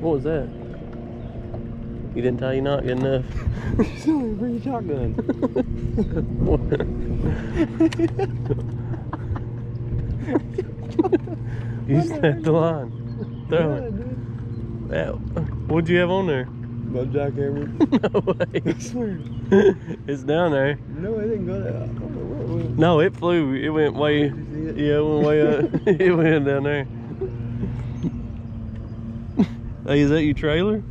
What was that? You didn't tie your knot good enough. Somebody bring a shotgun. you snapped the line. Throw Yeah, it. dude. That- What'd you have on there? My jackhammer. no I way. swear. It's down there. No, it didn't go that. I don't know where it went. No, it flew. It went way. Did you see it? Yeah, it went way up. it went down there. Hey, is that your trailer?